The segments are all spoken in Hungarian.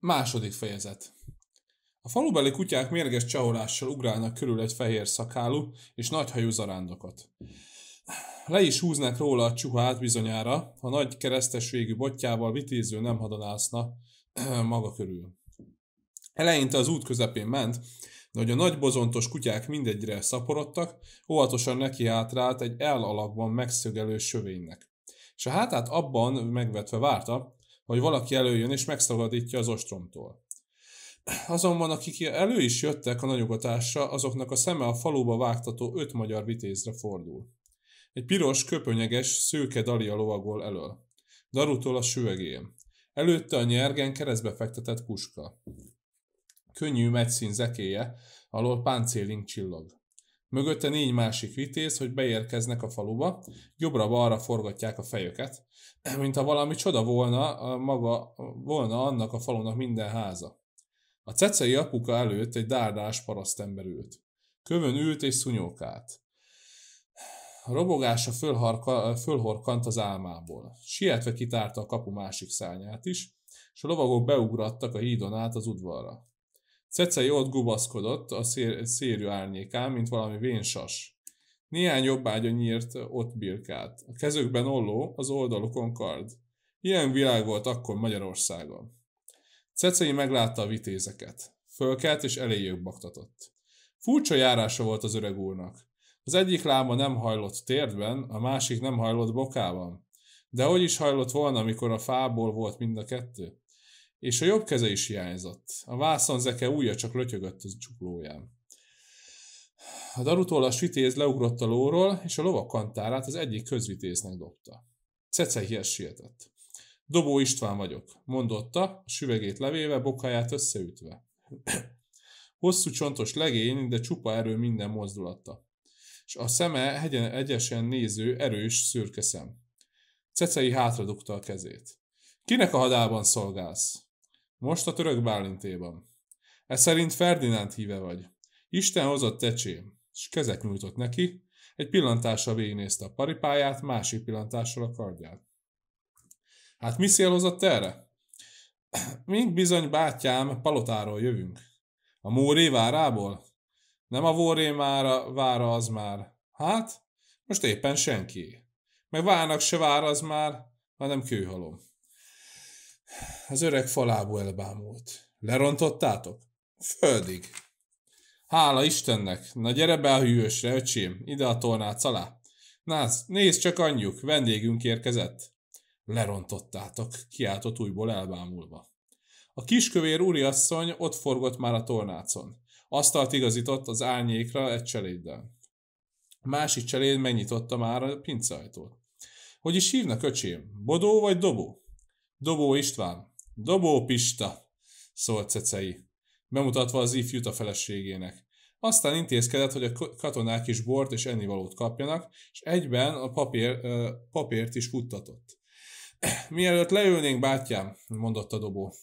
Második fejezet. A falubeli kutyák mérges csaholással ugrálnak körül egy fehér szakálú és nagyhajú zarándokat. Le is húznak róla a csuhát bizonyára, ha nagy keresztes végű botjával vitéző nem hadonászna maga körül. Eleinte az út közepén ment, de hogy a nagy bozontos kutyák mindegyre szaporodtak, óvatosan neki hátrált egy L alakban megszögelő sövénynek. És a hátát abban megvetve várta, hogy valaki előjön és megszabadítja az ostromtól. Azonban akik elő is jöttek a nagyogatásra, azoknak a szeme a faluba vágtató öt magyar vitézre fordul. Egy piros, köpönyeges, szőke dalia lovagol elől. Darutól a süvegén. Előtte a nyergen keresztbe fektetett puska. Könnyű meccín zekéje, alól páncélink csillog. Mögötte négy másik vitéz, hogy beérkeznek a faluba, jobbra-balra forgatják a fejüket, mint ha valami csoda volna, a maga, volna annak a falunak minden háza. A cecei apuka előtt egy dárdás parasztember ült. Kövön ült és szunyókált. A robogása fölharka, fölhorkant az álmából. Sietve kitárta a kapu másik szárnyát is, és a lovagok beugrattak a hídon át az udvarra. Cecei ott gubaszkodott a szér, szérű árnyékán, mint valami vénsas. Néhány jobbágyon nyírt ott birkát. A kezükben olló, az oldalukon kard. Ilyen világ volt akkor Magyarországon. Cecei meglátta a vitézeket. Fölkelt és eléjük baktatott. Furcsa járása volt az öreg úrnak. Az egyik lába nem hajlott térdben, a másik nem hajlott bokában. De hogy is hajlott volna, amikor a fából volt mind a kettő? És a jobb keze is hiányzott. A vászonzeke újja csak lötyögött a csuklóján. A darutólas vitéz leugrott a lóról, és a lovak kantárát az egyik közvitéznek dobta. Ceceihez sietett. Dobó István vagyok, mondotta, a süvegét levéve, bokáját összeütve. Hosszú csontos legény, de csupa erő minden mozdulata. És a szeme hegyen egyesen néző, erős, szürke szem. Cecei hátradugta a kezét. Kinek a hadában szolgálsz? Most a török Bálintéban. Ez szerint Ferdinánd híve vagy. Isten hozott tecsém, és kezet nyújtott neki, egy pillantással végignézte a paripáját, másik pillantással a kardját. Hát mi szél hozott erre? Mink bizony, bátyám, palotáról jövünk. A Móré várából? Nem a Vóré mára, vára az már. Hát, most éppen senki. Meg várnak se vár az már, hanem kőhalom. Az öreg falából elbámult. Lerontottátok? Földig. Hála Istennek! Na gyere be a hűvösre, öcsém, ide a tornác alá. Nász, nézd csak anyjuk, vendégünk érkezett. Lerontottátok, kiáltott újból elbámulva. A kiskövér úriasszony ott forgott már a tornácon. Asztalt igazított az árnyékra egy cseléddel. A másik cseléd megnyitotta már a pincajtót. Hogy is hívnak, öcsém? Bodó vagy Dobó? Dobó István. Dobó Pista, szólt Cecei, bemutatva az ifjút a feleségének. Aztán intézkedett, hogy a katonák is bort és ennivalót kapjanak, és egyben a papír, papírt is futtatott. Mielőtt leülnénk, bátyám, mondott a dobó.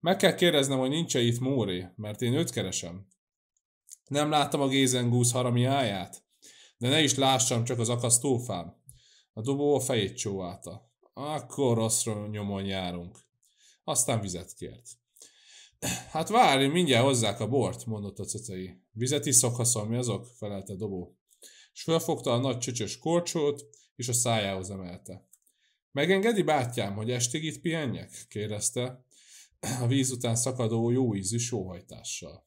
Meg kell kérdeznem, hogy nincs -e itt Móri, mert én őt keresem. Nem láttam a gézengúz harami áját, de ne is lássam csak az akasztófám. A dobó a fejét csóválta. Akkor rosszra nyomon járunk. Aztán vizet kért. Hát várj, mindjárt hozzák a bort, mondott a cecei. Vizet iszok, ha mi azok, felelte Dobó. És felfogta a nagy csöcsös korcsót, és a szájához emelte. Megengedi bátyám, hogy estig itt pihenjek? kérdezte, a víz után szakadó jó ízű sóhajtással.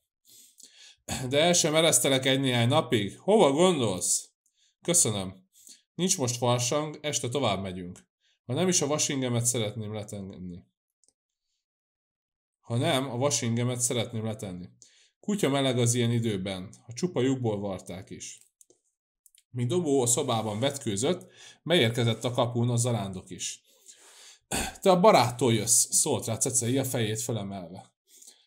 De el sem eresztelek egy néhány napig. Hova gondolsz? Köszönöm. Nincs most farsang, este tovább megyünk. Ha nem is a vasingemet szeretném letenni. Ha nem, a vasingemet szeretném letenni. Kutya meleg az ilyen időben, a csupa lyukból varták is. Mi Dobó a szobában vetkőzött, beérkezett a kapun a zarándok is. Te a baráttól jössz, szólt rá Cecei a fejét felemelve.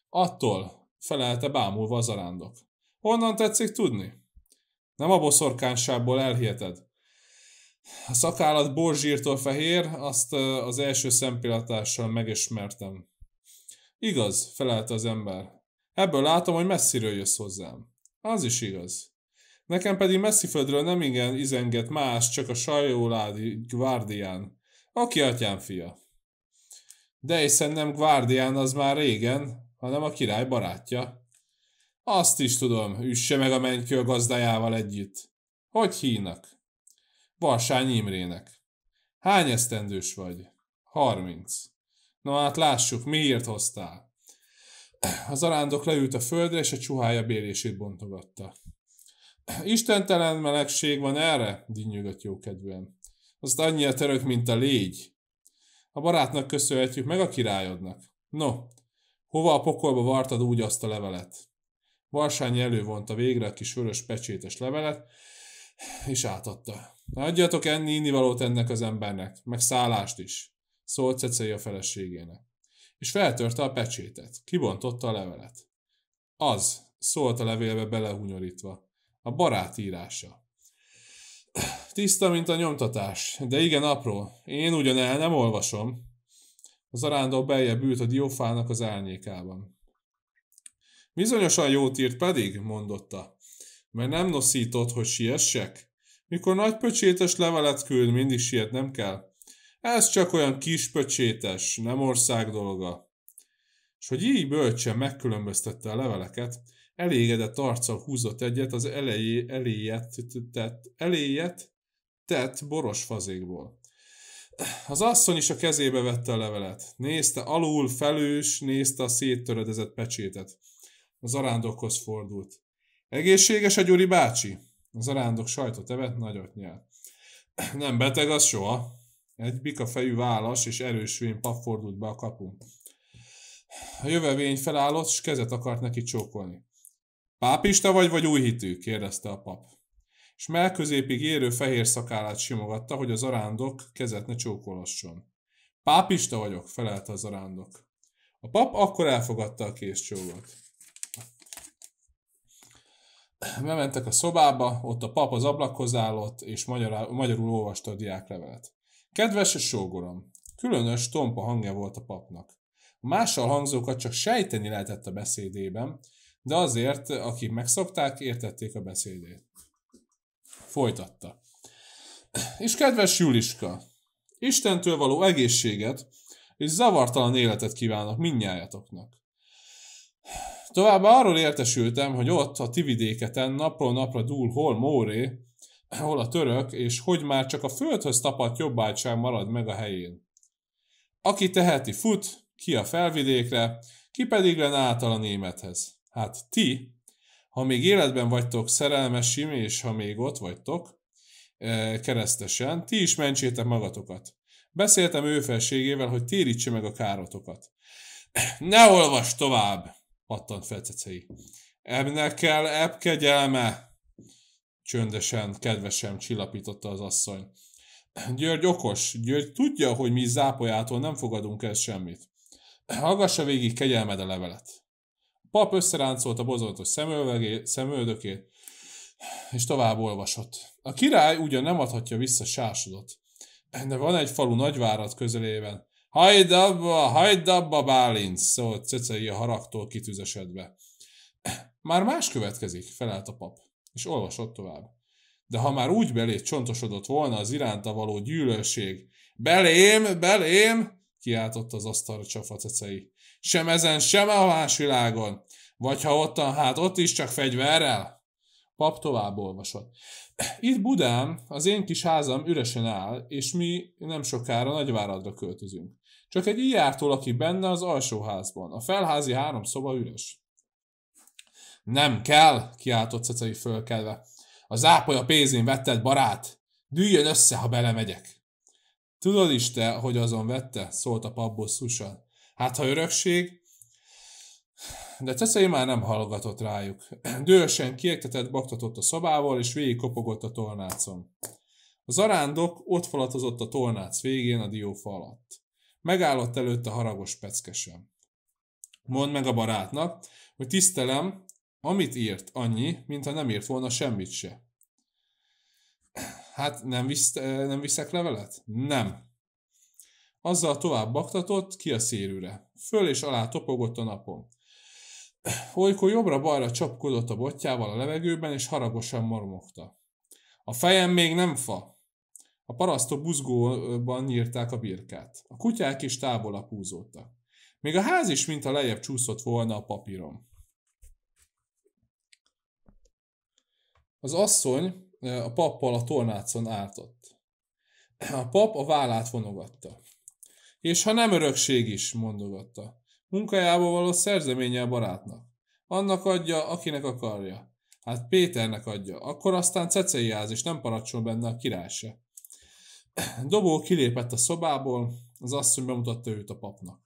Attól, felelte bámulva a zarándok. Honnan tetszik tudni? Nem a boszorkánsából elhiheted. A szakállat borzsírtól fehér, azt az első szempillantással megismertem. Igaz, felelte az ember. Ebből látom, hogy messziről jössz hozzám. Az is igaz. Nekem pedig messziföldről nem igen izenget más, csak a sajóládi gvárdián. Aki atyám fia. De hiszen nem Guardián az már régen, hanem a király barátja. Azt is tudom, üsse meg a mennykő gazdájával együtt. Hogy hínak? Varsány Imrének. Hány esztendős vagy? Harminc. Na hát lássuk, miért hoztál? Az arándok leült a földre, és a csuhája bélését bontogatta. Istentelen melegség van erre? dinnyögött jókedvűen. Azt annyira török, mint a légy. A barátnak köszönhetjük, meg a királyodnak. No, hova a pokolba vartad úgy azt a levelet? Varsányi elővonta végre a kis vörös pecsétes levelet, és átadta. Adjatok enni innivalót ennek az embernek, meg szállást is, szólt a feleségének. És feltörte a pecsétet, kibontotta a levelet. Az, szólt a levélbe belehunyorítva. A barát írása. Tiszta, mint a nyomtatás, de igen apró. Én ugyan el nem olvasom. Az arándó beljebb ült a diófának az árnyékában. Bizonyosan jót írt pedig, mondotta, mert nem noszított, hogy siessek. Mikor nagy pöcsétes levelet küld, mindig siet nem kell. Ez csak olyan kis pöcsétes, nem ország dolga. És hogy így bölcsen megkülönböztette a leveleket, elégedett arccal húzott egyet az elejé, eléjet, tett, eléjet tett boros fazékból. Az asszony is a kezébe vette a levelet. Nézte alul, felős, nézte a széttöredezett pecsétet. Az arándokhoz fordult. Egészséges a Gyuri bácsi? Az arándok sajtot evett, nagyot nyelt. Nem beteg az soha. Egy bika fejű válas és erős vén pap fordult be a kapun. A jövevény felállott, és kezet akart neki csókolni. Pápista vagy, vagy új kérdezte a pap. És melközépig érő fehér szakállát simogatta, hogy az arándok kezet ne csókolasson. Pápista vagyok, felelte az arándok. A pap akkor elfogadta a kézcsógot. Bementek a szobába, ott a pap az ablakhoz állott, és magyarul, magyarul olvasta a diáklevelet. Kedves sógorom, különös, tompa hangja volt a papnak. A mással hangzókat csak sejteni lehetett a beszédében, de azért, akik megszokták, értették a beszédét. Folytatta. És kedves Juliska, Istentől való egészséget és zavartalan életet kívánok minnyájatoknak. Továbbá arról értesültem, hogy ott a ti vidéketen napról napra dúl hol Móré, hol a török, és hogy már csak a földhöz tapadt jobbágyság marad meg a helyén. Aki teheti fut, ki a felvidékre, ki pedig len által a némethez. Hát ti, ha még életben vagytok szerelmesim, és ha még ott vagytok, e, keresztesen, ti is mentsétek magatokat. Beszéltem ő felségével, hogy térítse meg a károtokat. Ne olvas tovább! Pattant fel Cecei. Ebnek kell ebb kegyelme! Csöndesen, kedvesen csillapította az asszony. György okos, György tudja, hogy mi zápolyától nem fogadunk el semmit. Hallgassa végig kegyelmed a levelet. A pap összeráncolt a bozolatos szemöldökét, és tovább olvasott. A király ugyan nem adhatja vissza sásodot, de van egy falu nagyvárat közelében, Hagyd abba, hagyd abba, Bálint, szólt Cecei a haragtól kitűzesedve. Már más következik, felelt a pap, és olvasott tovább. De ha már úgy belét csontosodott volna az iránta való gyűlölség, belém, belém, kiáltott az asztalra csafa Cecei. Sem ezen, sem a más világon. Vagy ha ottan, hát ott is csak fegyverrel? Pap tovább olvasott. Itt Budán az én kis házam üresen áll, és mi nem sokára Nagyváradra költözünk. Csak egy ijártól, aki benne az alsóházban. A felházi három szoba üres. Nem kell, kiáltott Cecei fölkelve. A zápolya pénzén vetted, barát! Düljön össze, ha belemegyek! Tudod is te, hogy azon vette? szólt a pap. Hát, ha örökség... De Cecei már nem hallgatott rájuk. Dühösen kiektetett baktatott a szobával, és végig kopogott a tornácon. Az arándok ott falatozott a tornác végén a diófa alatt. Megállott előtte haragos peckesen. Mondd meg a barátnak, hogy tisztelem, amit írt, annyi, mintha nem írt volna semmit se. Hát nem, visz, nem viszek levelet? Nem. Azzal tovább baktatott, ki a szérűre. Föl és alá topogott a napon. Olykor jobbra-balra csapkodott a botjával a levegőben, és haragosan mormogta. A fejem még nem fa. A parasztok buzgóban nyírták a birkát. A kutyák is távolabb húzódtak. Még a ház is, mint a lejjebb csúszott volna a papíron. Az asszony a pappal a tornácon ártott. A pap a vállát vonogatta. És ha nem örökség is, mondogatta. Munkájából való szerzeménye a barátnak. Annak adja, akinek akarja. Hát Péternek adja. Akkor aztán ceceiáz, és nem paracsol benne a király se. Dobó kilépett a szobából, az asszony bemutatta őt a papnak.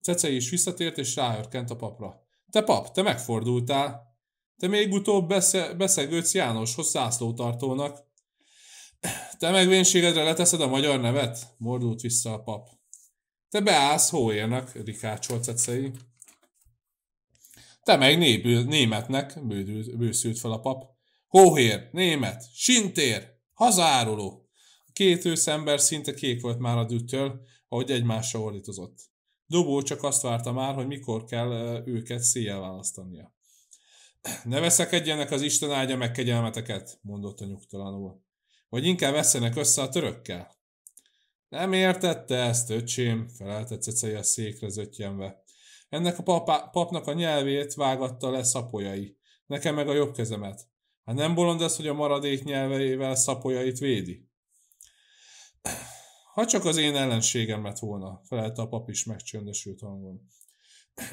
Cecei is visszatért, és ráhörkent a papra. Te pap, te megfordultál. Te még utóbb besze, beszegődsz Jánoshoz zászlótartónak. Te meg vénségedre leteszed a magyar nevet? Mordult vissza a pap. Te beállsz hóérnak, rikácsolt Cecei. Te meg népül, németnek, bődült, bőszült fel a pap. Hóhér, német, sintér, hazáruló. Két őszember szinte kék volt már a düttől, ahogy egymásra ordítozott. Dobó csak azt várta már, hogy mikor kell őket széjjel választania. Ne veszekedjenek az Isten áldja meg kegyelmeteket, mondotta nyugtalanul. Vagy inkább veszenek össze a törökkel. Nem értette ezt, öcsém, felelte Cecei a székre zöttyenve. Ennek a papá, papnak a nyelvét vágatta le szapolyai, nekem meg a jobb kezemet. Hát nem bolond ez, hogy a maradék nyelveivel szapolyait védi? Ha csak az én ellenségem lett volna, felelte a pap is megcsöndesült hangon.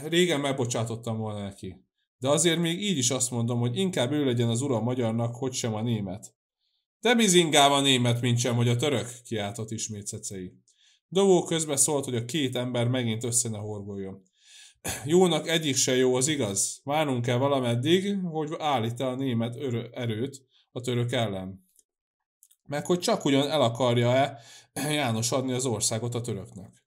Régen megbocsátottam volna neki. De azért még így is azt mondom, hogy inkább ő legyen az ura magyarnak, hogy sem a német. De bizingáv a német, mint sem, hogy a török, kiáltott ismét Cecei. Dobó közbe szólt, hogy a két ember megint össze ne horgoljon. Jónak egyik se jó, az igaz. Várnunk kell valameddig, hogy állít a német erőt a török ellen. Meg hogy csak ugyan el akarja-e János adni az országot a töröknek.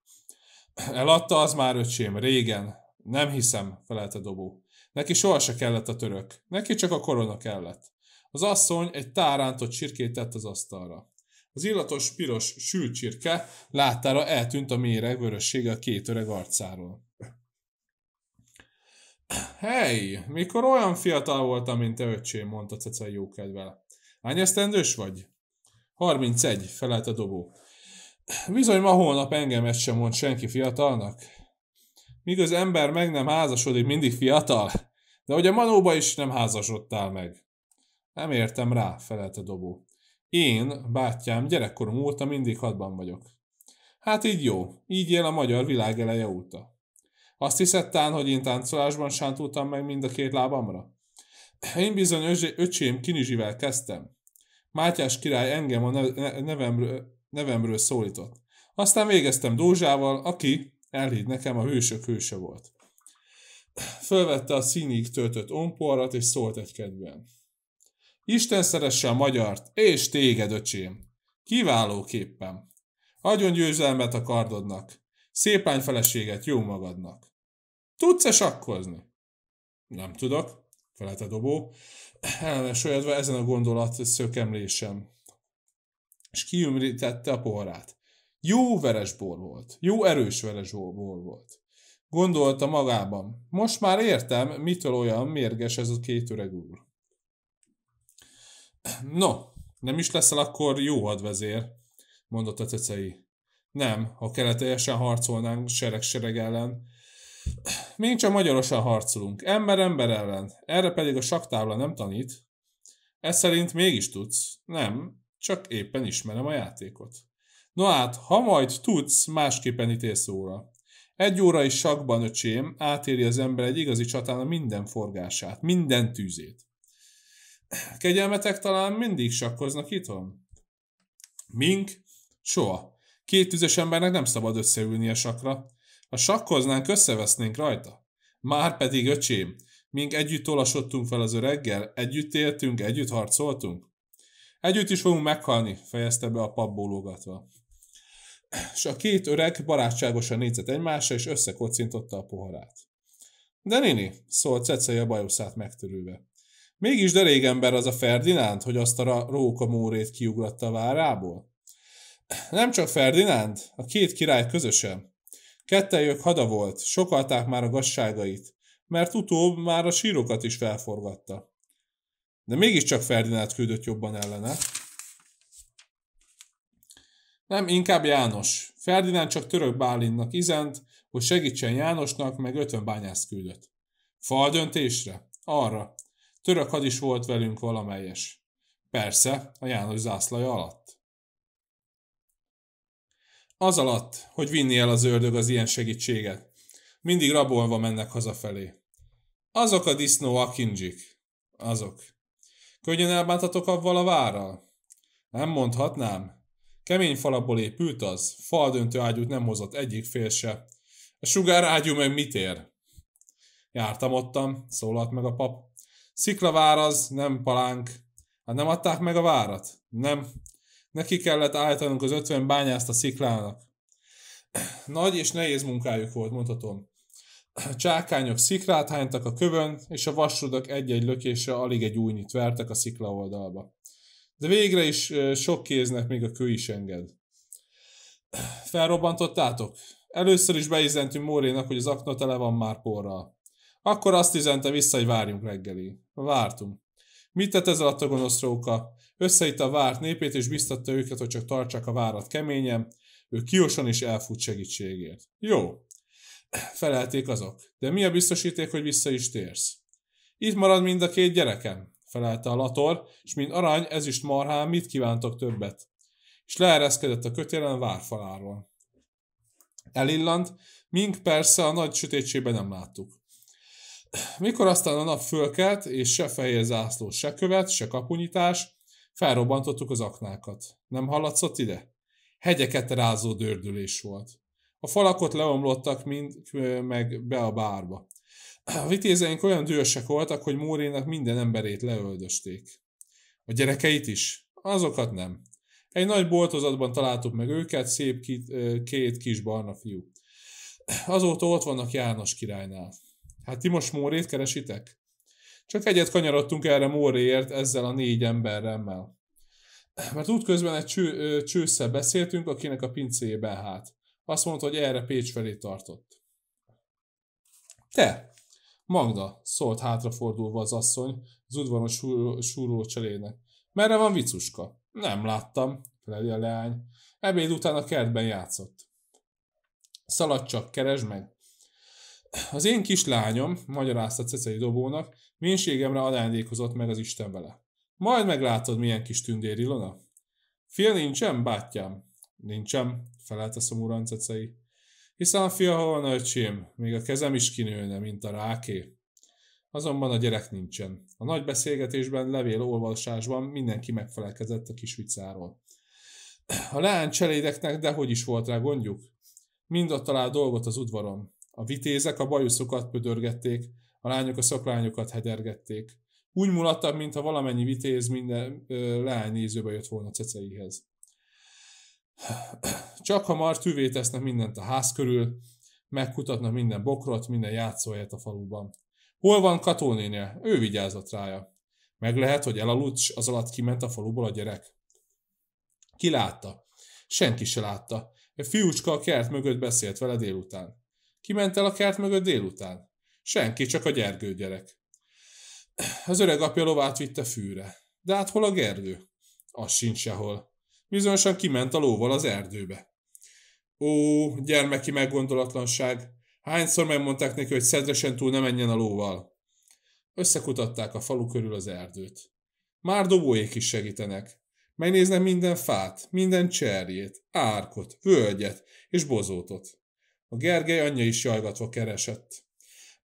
Eladta az már öcsém, régen. Nem hiszem, felelte Dobó. Neki soha se kellett a török. Neki csak a korona kellett. Az asszony egy tárántott csirkét tett az asztalra. Az illatos piros sült csirke láttára eltűnt a méreg vörössége a két öreg arcáról. Hely, mikor olyan fiatal voltam, mint te öcsém, mondta Cece jókedvel. Hány esztendős vagy? 31, felelt a dobó. Bizony ma holnap engem ezt sem mond senki fiatalnak. Míg az ember meg nem házasodik, mindig fiatal? De a manóba is nem házasodtál meg. Nem értem rá, felelte Dobó. Én, bátyám, gyerekkorom óta mindig hadban vagyok. Hát így jó, így él a magyar világ eleje óta. Azt hiszed tán, hogy én táncolásban sántultam meg mind a két lábamra? Én bizony öcsém Kinizsivel kezdtem. Mátyás király engem a nevemről, nevemről szólított. Aztán végeztem Dózsával, aki, elhitt nekem, a hősök hőse volt. Fölvette a színig töltött omporat, és szólt egy kedven. Isten szeresse a magyart, és téged, öcsém. Kiválóképpen. Adjon győzelmet a kardodnak. Szép lány feleséget jó magadnak. Tudsz-e sakkozni? Nem tudok, felelte dobó, elmesolyadva ezen a gondolat szökemlésem. És kiümrítette a poharát. Jó veresbor volt, jó erős veresbor volt. Gondolta magában. Most már értem, mitől olyan mérges ez a két öreg úr. No, nem is leszel akkor jó hadvezér, mondott a cecei. Nem, ha keletesen harcolnánk sereg-sereg ellen. Még csak magyarosan harcolunk, ember ember ellen, erre pedig a saktábla nem tanít. Ez szerint mégis tudsz. Nem, csak éppen ismerem a játékot. No hát, ha majd tudsz, másképpen ítélsz óra. Egy óra is sakban, öcsém, átéri az ember egy igazi csatán a minden forgását, minden tűzét. Kegyelmetek talán mindig sakkoznak itthon? Mink? Soha. Két tüzes embernek nem szabad összeülni a sakra. Ha sakkoznánk, összevesznénk rajta. Már pedig, öcsém, mink együtt olasodtunk fel az öreggel, együtt éltünk, együtt harcoltunk. Együtt is fogunk meghalni, fejezte be a pap bólogatva. És a két öreg barátságosan nézett egymásra, és összekocintotta a poharát. De Nini, szólt Cecei a bajuszát megtörülve. Mégis de régember az a Ferdinánd, hogy azt a róka mórét kiugratta a várából? Nem csak Ferdinánd, a két király közösen. Kettejük hada volt, sokalták már a gazságait, mert utóbb már a sírokat is felforgatta. De mégiscsak Ferdinánd küldött jobban ellene. Nem, inkább János. Ferdinánd csak török Bálinnak izent, hogy segítsen Jánosnak, meg ötven bányászt küldött. Fal döntésre? Arra. Török had is volt velünk valamelyes. Persze, a János zászlaja alatt. Az alatt, hogy vinni el az ördög az ilyen segítséget. Mindig rabolva mennek hazafelé. Azok a disznó akindzsik. Azok. Könnyen elbántatok avval a várral? Nem mondhatnám. Kemény falapból épült az, faldöntő ágyút nem hozott egyik fél se. A sugár ágyú meg mit ér? Jártam ottam, szólalt meg a pap. Sziklavár az, nem palánk. Hát nem adták meg a várat? Nem. Neki kellett állítanunk az ötven bányászt a sziklának. Nagy és nehéz munkájuk volt, mondhatom. Csákányok szikrát hánytak a kövön, és a vasrudak egy-egy lökésre alig egy újnyit vertek a szikla oldalba. De végre is sok kéznek még a kő is enged. Felrobbantottátok? Először is beizentünk Mórénak, hogy az akna tele van már porral. Akkor azt üzente vissza, hogy várjunk reggeli. Vártunk. Mit tett ez a gonosz róka? Összeitta a várt népét, és biztatta őket, hogy csak tartsák a várat keményen, ő kiosan is elfut segítségért. Jó, felelték azok. De mi a biztosíték, hogy vissza is térsz? Itt marad mind a két gyerekem, felelte a lator, és mint arany, ez is marhán, mit kívántok többet? És leereszkedett a kötélen várfaláról. Elillant, mink persze a nagy sötétségben nem láttuk. Mikor aztán a nap fölkelt, és se fehér zászló, se követ, se kapunyítás, felrobbantottuk az aknákat. Nem hallatszott ide? Hegyeket rázó dördülés volt. A falakot leomlottak mind meg be a bárba. A vitézeink olyan dühösek voltak, hogy Mórénak minden emberét leöldösték. A gyerekeit is? Azokat nem. Egy nagy boltozatban találtuk meg őket, szép két, kis barna fiú. Azóta ott vannak János királynál. Hát ti most Mórét keresitek? Csak egyet kanyarodtunk erre Móréért ezzel a négy emberremmel. Mert útközben egy cső, csősszel beszéltünk, akinek a pincéjében hát. Azt mondta, hogy erre Pécs felé tartott. Te, Magda, szólt hátrafordulva az asszony az udvaron súró cselének. Merre van vicuska? Nem láttam, feleli a leány. Ebéd után a kertben játszott. Szaladj csak, keresd meg. Az én kislányom, magyarázta Cecei dobónak, ménségemre ajándékozott meg az Isten vele. Majd meglátod, milyen kis tündér Ilona. Fél nincsen, bátyám? Nincsen, felelte szomorúan Cecei. Hiszen a fia volna öcsém, még a kezem is kinőne, mint a ráké. Azonban a gyerek nincsen. A nagy beszélgetésben, levél olvasásban mindenki megfelelkezett a kis vicáról. A leány cselédeknek dehogy is volt rá gondjuk. Mind ott talál dolgot az udvaron. A vitézek a bajuszokat pödörgették, a lányok a szoklányokat hedergették. Úgy mulattak, mintha valamennyi vitéz minden leány nézőbe jött volna ceceihez. Csak hamar tüvé tesznek mindent a ház körül, megkutatnak minden bokrot, minden játszóhelyet a faluban. Hol van Katónénél? Ő vigyázott rája. Meg lehet, hogy elaludt, s az alatt kiment a faluból a gyerek. Ki látta? Senki se látta. A fiúcska a kert mögött beszélt vele délután. Ki ment el a kert mögött délután? Senki, csak a Gergő gyerek. Az öreg apja lovát vitte fűre. De hát hol a Gergő? Az sincs sehol. Bizonyosan kiment a lóval az erdőbe. Ó, gyermeki meggondolatlanság. Hányszor megmondták neki, hogy szedresen túl ne menjen a lóval? Összekutatták a falu körül az erdőt. Már dobóék is segítenek. Megnéznek minden fát, minden cserjét, árkot, völgyet és bozótot. A Gergely anyja is jajgatva keresett.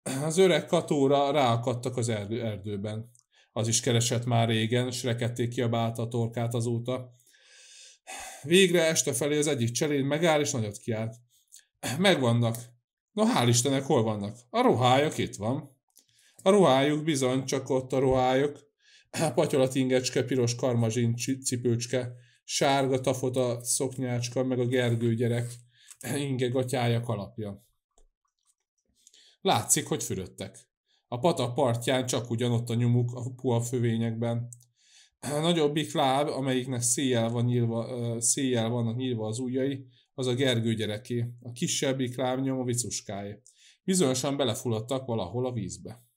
Az öreg katóra ráakadtak az erdő, erdőben. Az is keresett már régen, s rekették kiabálta a torkát azóta. Végre este felé az egyik cseléd megáll, és nagyot kiált. Megvannak. No, hál' Istennek, hol vannak? A ruhájuk itt van. A ruhájuk bizony, csak ott a ruhájuk. Patyolat ingecske, piros karmazsin cipőcske, sárga tafota szoknyácska, meg a Gergő gyerek inge gatyája kalapja. Látszik, hogy fürödtek. A patak partján csak ugyanott a nyomuk a puha fövényekben. A nagyobbik láb, amelyiknek széjjel, van nyílva, széjjel vannak nyílva az ujjai, az a Gergő gyereké. A kisebbik lábnyom a vicuskáé. Bizonyosan belefulladtak valahol a vízbe.